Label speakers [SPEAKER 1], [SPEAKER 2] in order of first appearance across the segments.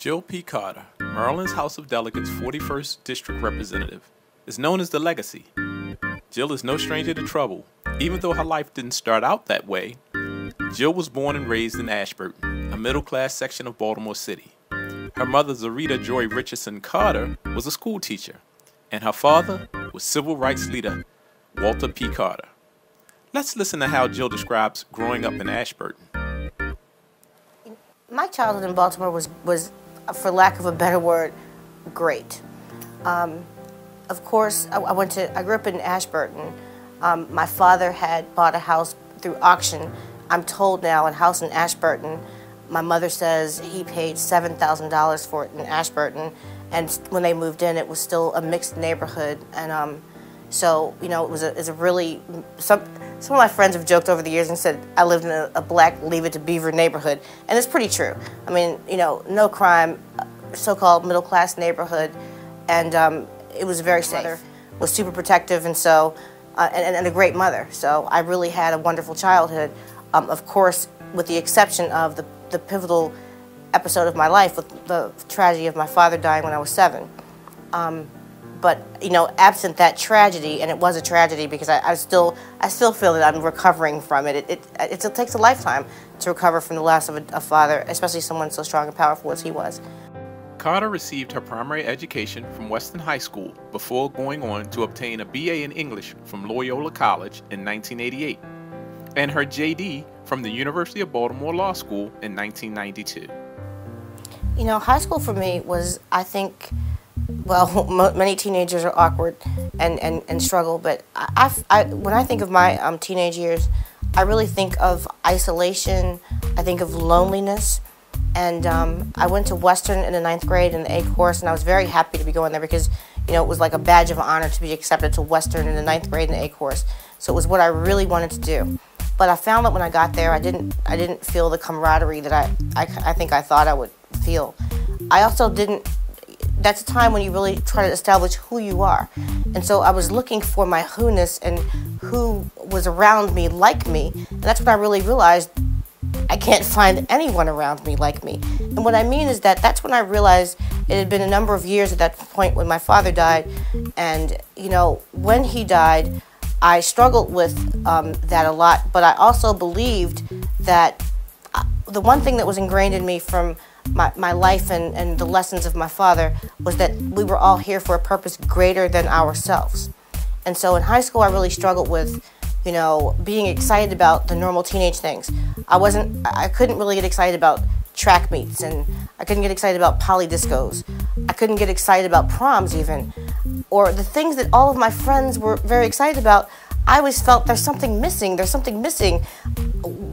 [SPEAKER 1] Jill P. Carter, Maryland's House of Delegates 41st District Representative, is known as the Legacy. Jill is no stranger to trouble. Even though her life didn't start out that way, Jill was born and raised in Ashburton, a middle class section of Baltimore City. Her mother, Zerita Joy Richardson Carter, was a school teacher, and her father was civil rights leader Walter P. Carter. Let's listen to how Jill describes growing up in Ashburton.
[SPEAKER 2] My childhood in Baltimore was, was for lack of a better word, great. Um, of course, I, I, went to, I grew up in Ashburton. Um, my father had bought a house through auction. I'm told now, a house in Ashburton, my mother says he paid $7,000 for it in Ashburton. And when they moved in, it was still a mixed neighborhood. And um, so, you know, it was a, it was a really, some, some of my friends have joked over the years and said I lived in a, a, black Leave It to Beaver neighborhood, and it's pretty true. I mean, you know, no crime, so-called middle-class neighborhood, and um, it was very safe. Mother was super protective, and so, uh, and, and, a great mother. So I really had a wonderful childhood. Um, of course, with the exception of the, the pivotal episode of my life with the tragedy of my father dying when I was seven. Um, but you know, absent that tragedy, and it was a tragedy because I, I still, I still feel that I'm recovering from it. It, it, it takes a lifetime to recover from the loss of a, a father, especially someone so strong and powerful as he was.
[SPEAKER 1] Carter received her primary education from Western High School before going on to obtain a BA in English from Loyola College in 1988 and her JD from the University of Baltimore Law School in 1992.
[SPEAKER 2] You know, high school for me was, I think, well, many teenagers are awkward and, and, and struggle, but I, I, when I think of my um, teenage years, I really think of isolation, I think of loneliness, and um, I went to Western in the ninth grade in the A course, and I was very happy to be going there because, you know, it was like a badge of honor to be accepted to Western in the ninth grade in the A course. So it was what I really wanted to do. But I found that when I got there, I didn't, I didn't feel the camaraderie that I, I, I think I thought I would feel. I also didn't that's a time when you really try to establish who you are. And so I was looking for my who-ness and who was around me like me. And that's when I really realized I can't find anyone around me like me. And what I mean is that that's when I realized it had been a number of years at that point when my father died. And, you know, when he died, I struggled with um, that a lot, but I also believed that uh, the one thing that was ingrained in me from my, my life and, and the lessons of my father was that we were all here for a purpose greater than ourselves. And so in high school, I really struggled with, you know, being excited about the normal teenage things. I wasn't, I couldn't really get excited about track meets and I couldn't get excited about poly discos. I couldn't get excited about proms even. Or the things that all of my friends were very excited about, I always felt there's something missing, there's something missing.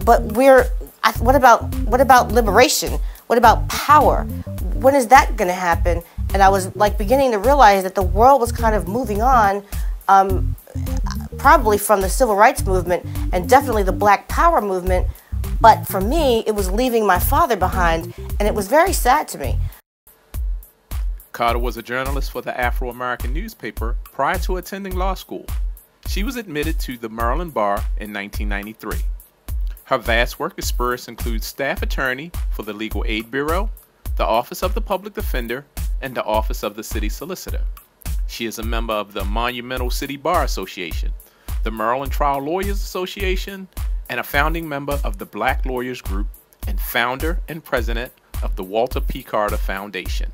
[SPEAKER 2] But we're, what about, what about liberation? What about power? When is that going to happen? And I was like beginning to realize that the world was kind of moving on, um, probably from the civil rights movement and definitely the black power movement. But for me, it was leaving my father behind, and it was very sad to me.
[SPEAKER 1] Carter was a journalist for the Afro American newspaper prior to attending law school. She was admitted to the Maryland Bar in 1993. Her vast work experience includes staff attorney for the Legal Aid Bureau, the Office of the Public Defender, and the Office of the City Solicitor. She is a member of the Monumental City Bar Association, the Maryland Trial Lawyers Association, and a founding member of the Black Lawyers Group and founder and president of the Walter P. Carter Foundation.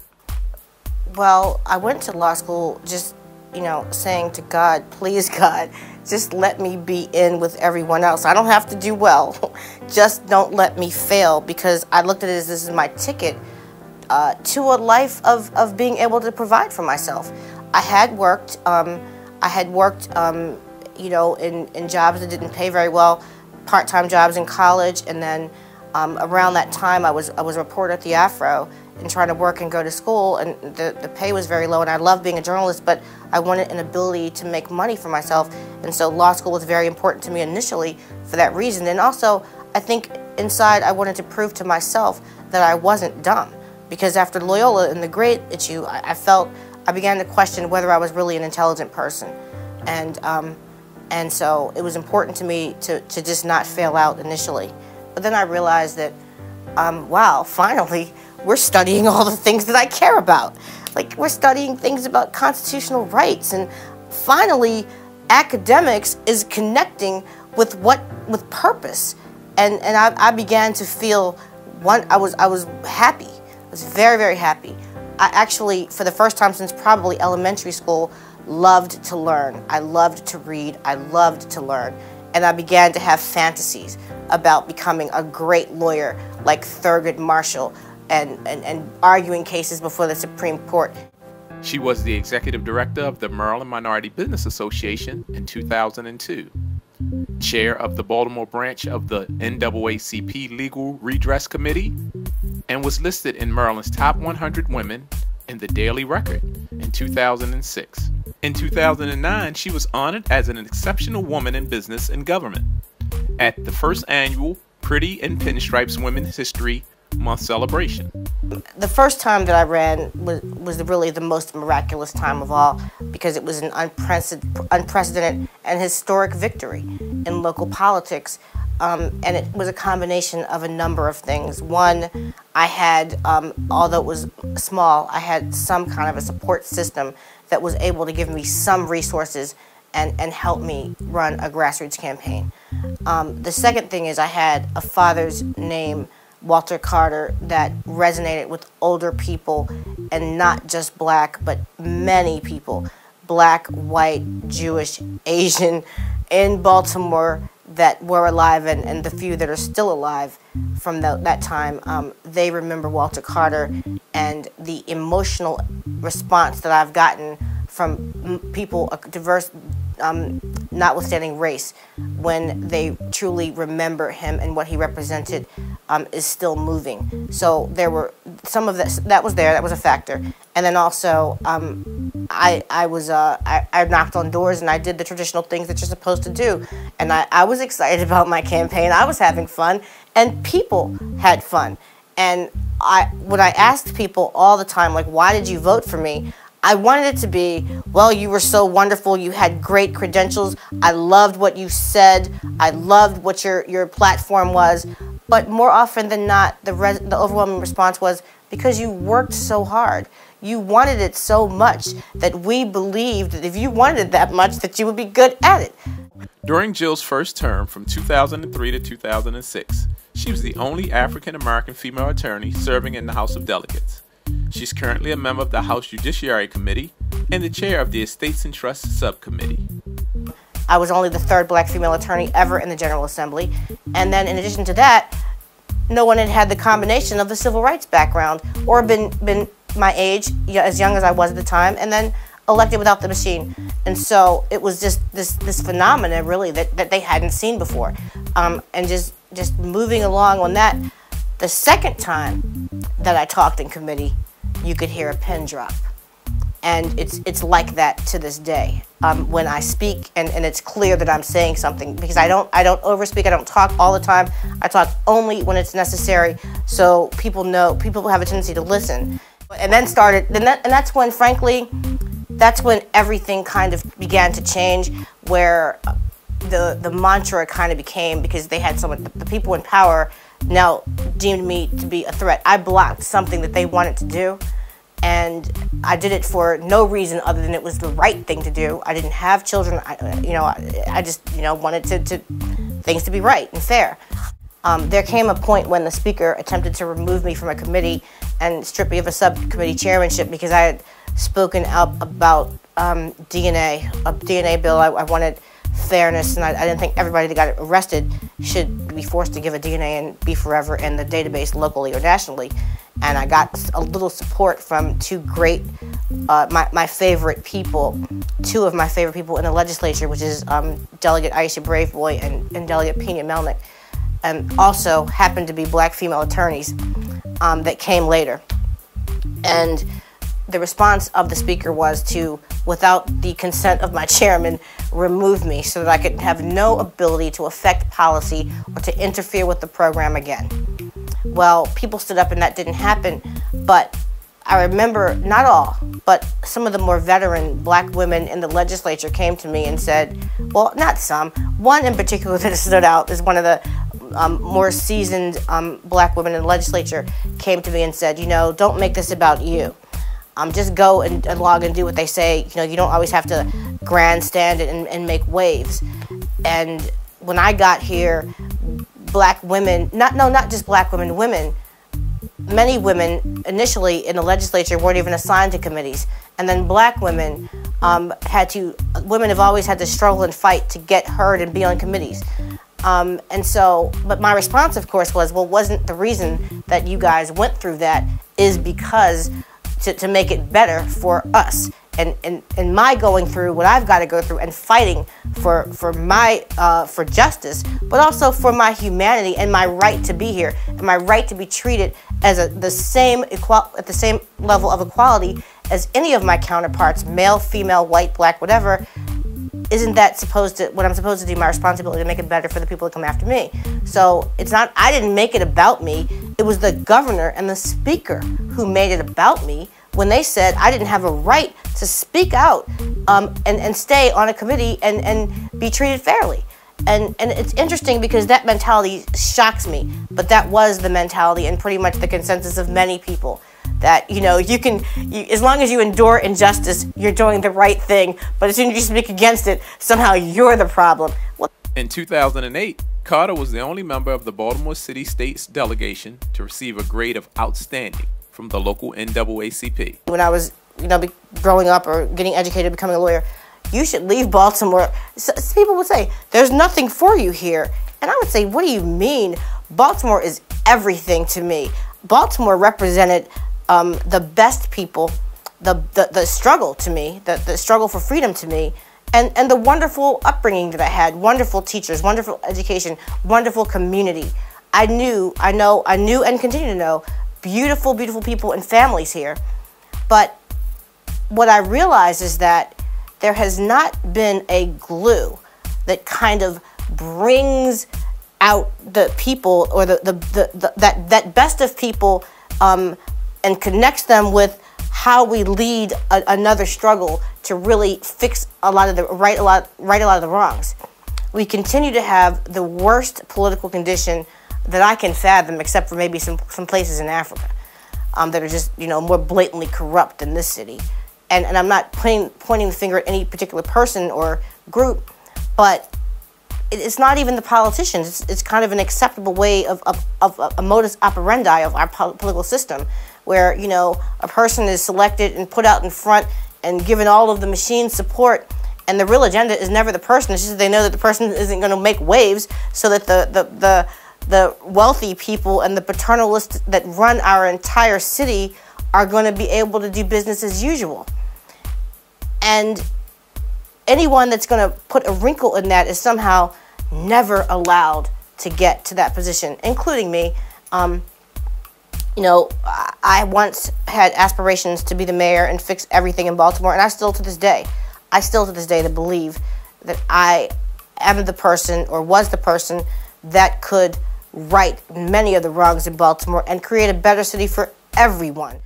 [SPEAKER 2] Well, I went to law school just you know, saying to God, please, God, just let me be in with everyone else. I don't have to do well. just don't let me fail because I looked at it as this is my ticket uh, to a life of, of being able to provide for myself. I had worked, um, I had worked, um, you know, in, in jobs that didn't pay very well, part-time jobs in college, and then um, around that time I was, I was a reporter at the Afro, and trying to work and go to school, and the, the pay was very low, and I loved being a journalist, but I wanted an ability to make money for myself, and so law school was very important to me initially for that reason. And also, I think inside I wanted to prove to myself that I wasn't dumb, because after Loyola and the grade issue, I, I felt, I began to question whether I was really an intelligent person. And, um, and so it was important to me to, to just not fail out initially. But then I realized that, um, wow, finally, we're studying all the things that I care about. Like we're studying things about constitutional rights and finally academics is connecting with what with purpose. And and I, I began to feel one I was I was happy. I was very, very happy. I actually for the first time since probably elementary school loved to learn. I loved to read. I loved to learn. And I began to have fantasies about becoming a great lawyer like Thurgood Marshall and, and, and arguing cases before the Supreme Court.
[SPEAKER 1] She was the executive director of the Maryland Minority Business Association in 2002, chair of the Baltimore branch of the NAACP Legal Redress Committee, and was listed in Maryland's top 100 women in the Daily Record in 2006. In 2009, she was honored as an exceptional woman in business and government at the first annual Pretty in Pinstripes Women's History Month celebration.
[SPEAKER 2] The first time that I ran was, was really the most miraculous time of all because it was an unprecedented, and historic victory in local politics. Um, and it was a combination of a number of things. One, I had, um, although it was small, I had some kind of a support system that was able to give me some resources and, and help me run a grassroots campaign. Um, the second thing is I had a father's name, Walter Carter, that resonated with older people and not just black, but many people. Black, white, Jewish, Asian in Baltimore that were alive and, and the few that are still alive from the, that time, um, they remember Walter Carter and the emotional response that I've gotten from people, a diverse um, notwithstanding race, when they truly remember him and what he represented, um, is still moving. So there were some of this that was there. That was a factor. And then also, um, I I was uh, I, I knocked on doors and I did the traditional things that you're supposed to do. And I, I was excited about my campaign. I was having fun, and people had fun. And I when I asked people all the time, like, why did you vote for me? I wanted it to be, well, you were so wonderful. You had great credentials. I loved what you said. I loved what your, your platform was. But more often than not, the, the overwhelming response was because you worked so hard. You wanted it so much that we believed that if you wanted it that much, that you would be good at it.
[SPEAKER 1] During Jill's first term from 2003 to 2006, she was the only African American female attorney serving in the House of Delegates. She's currently a member of the House Judiciary Committee and the chair of the Estates and Trusts Subcommittee.
[SPEAKER 2] I was only the third black female attorney ever in the General Assembly. And then, in addition to that, no one had had the combination of the civil rights background or been, been my age, as young as I was at the time, and then elected without the machine. And so it was just this, this phenomena, really, that, that they hadn't seen before. Um, and just, just moving along on that. The second time that I talked in committee, you could hear a pin drop. And it's, it's like that to this day. Um, when I speak and, and it's clear that I'm saying something because I don't, I don't overspeak, I don't talk all the time. I talk only when it's necessary so people know, people have a tendency to listen. And then started, and, that, and that's when, frankly, that's when everything kind of began to change where the, the mantra kind of became because they had someone, the people in power now deemed me to be a threat. I blocked something that they wanted to do, and I did it for no reason other than it was the right thing to do. I didn't have children. I, you know, I, I just you know wanted to, to, things to be right and fair. Um, there came a point when the speaker attempted to remove me from a committee and strip me of a subcommittee chairmanship because I had spoken out about um, DNA, a DNA bill. I, I wanted fairness, and I, I, didn't think everybody that got arrested should be forced to give a DNA and be forever in the database locally or nationally. And I got a little support from two great, uh, my, my favorite people, two of my favorite people in the legislature, which is um, Delegate Aisha Braveboy and, and Delegate Pena Melnick, and also happened to be black female attorneys um, that came later. And the response of the speaker was to, without the consent of my chairman, remove me so that I could have no ability to affect policy or to interfere with the program again. Well, people stood up and that didn't happen, but I remember, not all, but some of the more veteran black women in the legislature came to me and said, well, not some. One in particular that stood out is one of the um, more seasoned um, black women in the legislature came to me and said, you know, don't make this about you. Um, just go and, and, log and do what they say. You know, you don't always have to grandstand and, and make waves. And when I got here, black women, not no, not just black women, women, many women initially in the legislature weren't even assigned to committees, and then black women um, had to. Women have always had to struggle and fight to get heard and be on committees. Um, and so, but my response, of course, was, well, wasn't the reason that you guys went through that is because to, to make it better for us. And, and, and my going through what I've got to go through and fighting for, for my uh, for justice, but also for my humanity and my right to be here and my right to be treated as a, the same equal at the same level of equality as any of my counterparts, male, female, white, black, whatever, isn't that supposed to what I'm supposed to do my responsibility to make it better for the people that come after me so it's not I didn't make it about me it was the governor and the speaker who made it about me when they said I didn't have a right to speak out um, and, and stay on a committee and, and be treated fairly. And and it's interesting because that mentality shocks me but that was the mentality and pretty much the consensus of many people that you know you can you, as long as you endure injustice you're doing the right thing but as soon as you speak against it somehow you're the problem.
[SPEAKER 1] Well, in 2008 carter was the only member of the baltimore city state's delegation to receive a grade of outstanding from the local naacp
[SPEAKER 2] when i was you know growing up or getting educated becoming a lawyer you should leave baltimore. People would say there's nothing for you here. And i would say what do you mean? Baltimore is everything to me. Baltimore represented um, the best people, the, the, the struggle to me, the, the struggle for freedom to me, and, and the wonderful upbringing that I had, wonderful teachers, wonderful education, wonderful community. I knew, I know, I knew and continue to know beautiful, beautiful people and families here. But what I realize is that there has not been a glue that kind of brings out the people or the, the, the, the that, that best of people um, and connects them with how we lead a, another struggle to really fix a lot of the right a lot right a lot of the wrongs. We continue to have the worst political condition that I can fathom, except for maybe some some places in Africa um, that are just you know more blatantly corrupt than this city. And and I'm not pointing pointing the finger at any particular person or group, but it's not even the politicians. It's, it's kind of an acceptable way of, of, of, of a modus operandi of our political system where you know a person is selected and put out in front and given all of the machine support and the real agenda is never the person. It's just they know that the person isn't going to make waves so that the, the, the, the wealthy people and the paternalists that run our entire city are going to be able to do business as usual. And anyone that's going to put a wrinkle in that is somehow never allowed to get to that position including me. Um, you know, I once had aspirations to be the mayor and fix everything in Baltimore, and I still to this day, I still to this day to believe that I am the person or was the person that could right many of the wrongs in Baltimore and create a better city for everyone.